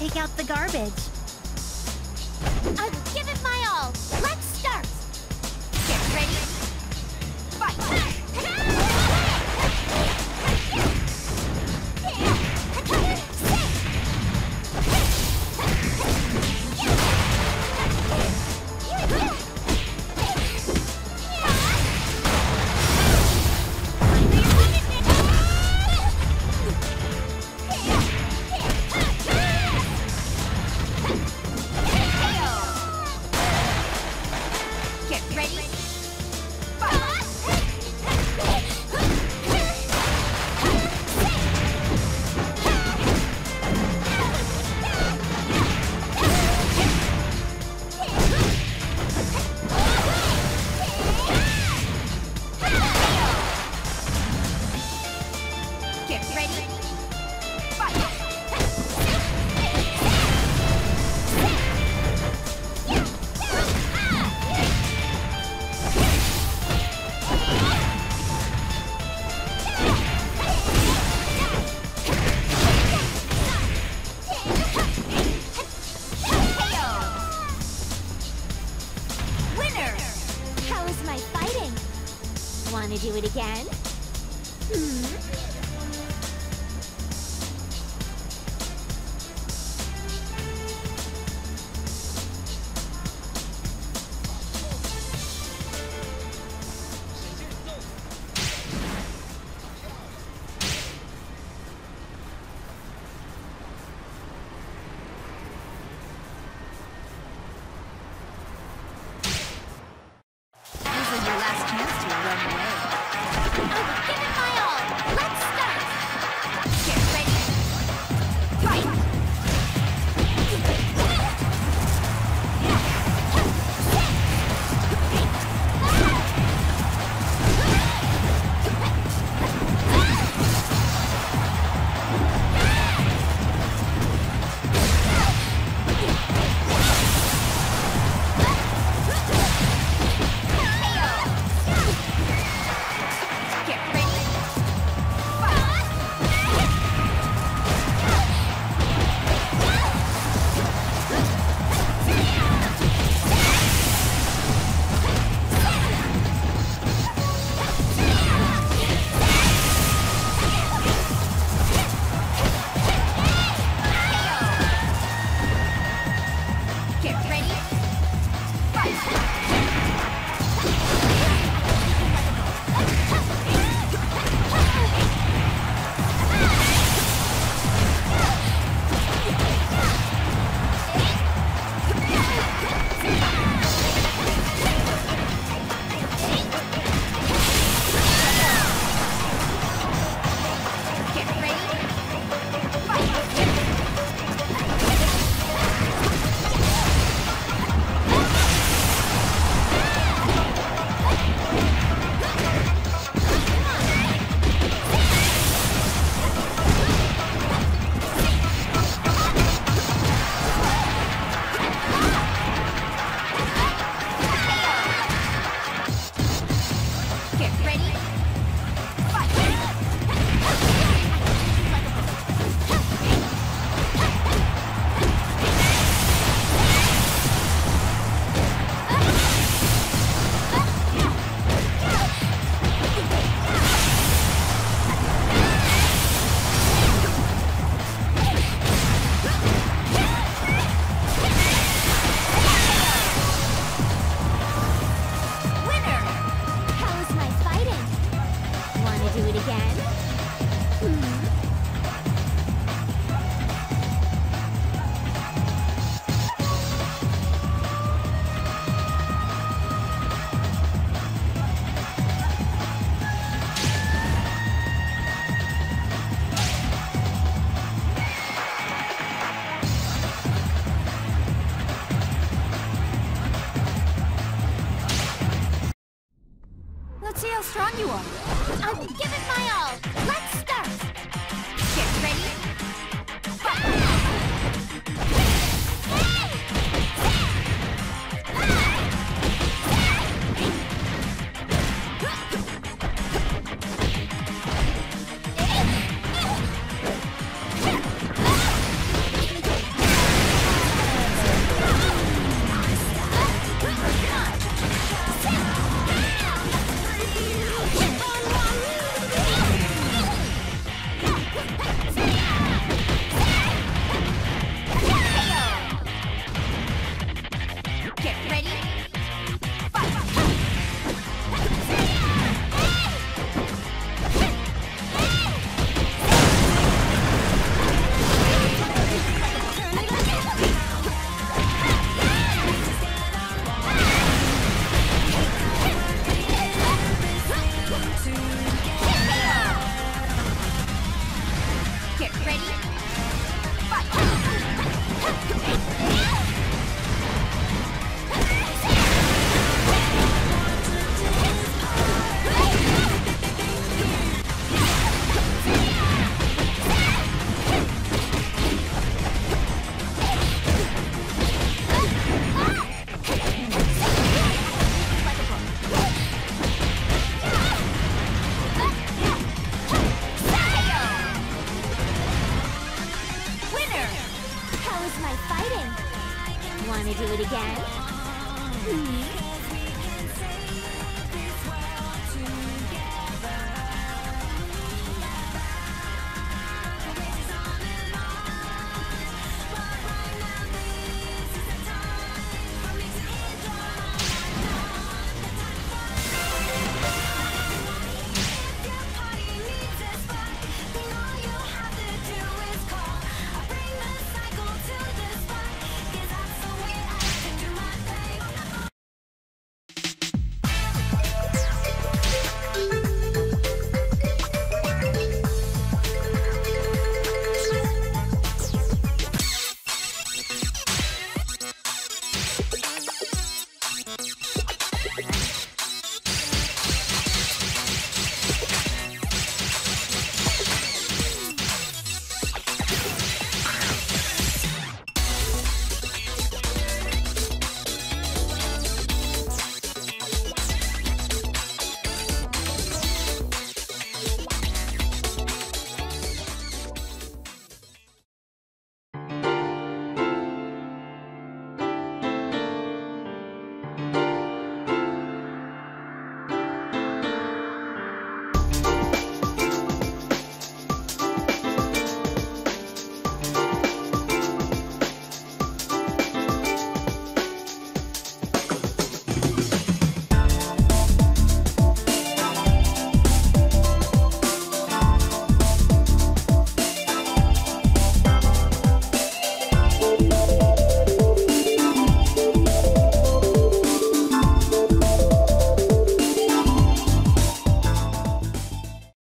take out the garbage. To do it again? Hmm?